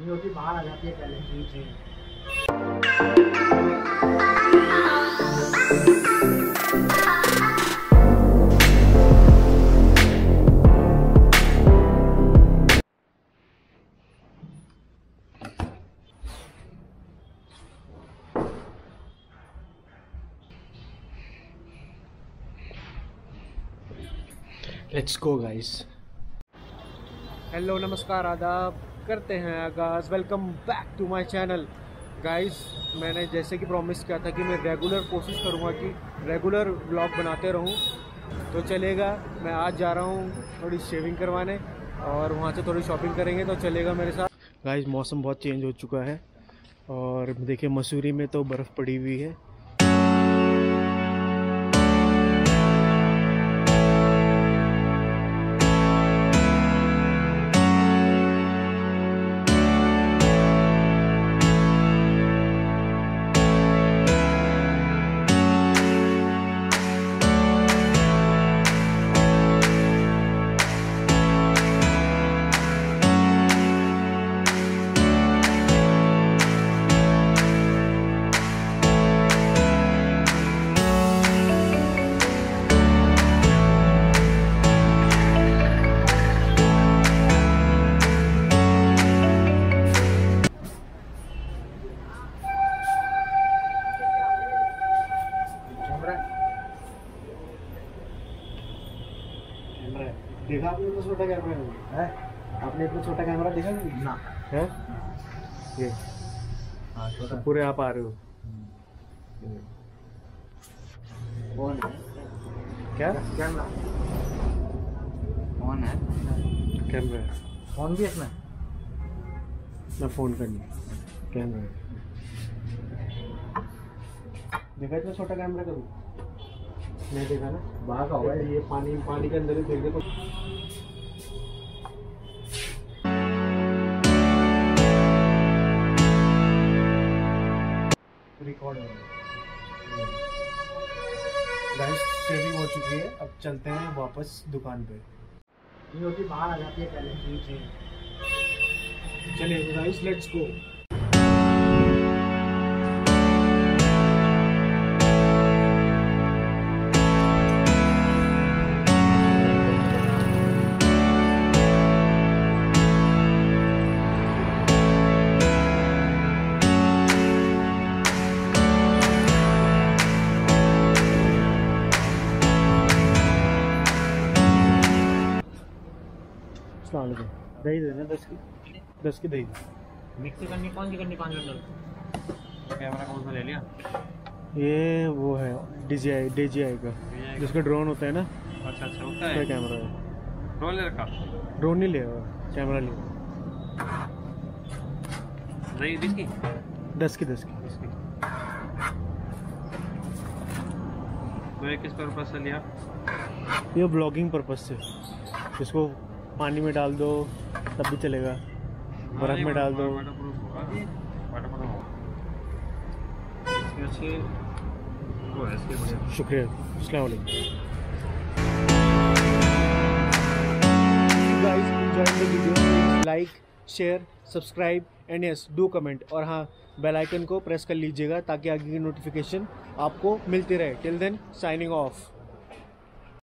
नहीं बाहर आ जाती है पहले। जी जी लेट्स गो गाइस हेलो नमस्कार आदाब। करते हैं आगाज़ welcome back to my channel guys मैंने जैसे कि प्रॉमिस किया था कि मैं रेगुलर कोशिश करूँगा कि रेगुलर ब्लॉग बनाते रहूँ। तो चलेगा, मैं आज जा रहा हूँ थोड़ी शेविंग करवाने और वहाँ से थोड़ी शॉपिंग करेंगे तो चलेगा मेरे साथ। गाइस मौसम बहुत चेंज हो चुका है और देखिए मसूरी में तो बर्फ़ पड़ी हुई है। देखा आपने इतना छोटा कैमरा है? आपने इतना छोटा कैमरा देखा नहीं ना। है? ये। हाँ छोटा। पूरे आप आ रहे हो। फ़ोन है? क्या? कैमरा। फ़ोन है? कैमरा फ़ोन भी इसमें? मैं फ़ोन करनी कैमरा देखा इतना छोटा कैमरा कभी? नहीं देखा ना? बाहर का होगा। ये ये पानी पानी के अंदर ही देख देखो रिकॉर्ड हो। रहा है गाइस शेविंग हो चुकी है। अब चलते हैं वापस दुकान पे। ये होती बाहर आ जाती है पहले। चलिए गाइस लेट्स गो दही दे देना दस की दस की दही। मिक्सी करनी कौन सी करनी पाँच मिनट कैमरा कौन सा ले लिया? ये वो है DJI DJI का। जिसका ड्रोन होता है ना? अच्छा अच्छा होता उसका कैमरा है। रोलर का ड्रोन नहीं लिया कैमरा लिया। नहीं इसकी दस की दस की। तो ये किस पर्पज से लिया? ये ब्लॉगिंग पर्पज से। इसको पानी में डाल दो, तब भी चलेगा। बर्फ़ में डाल दो। शुक्रिया। like, share subscribe and yes do comment और हाँ बेल आइकन को प्रेस कर लीजिएगा ताकि आगे की नोटिफिकेशन आपको मिलती रहे। Till then signing of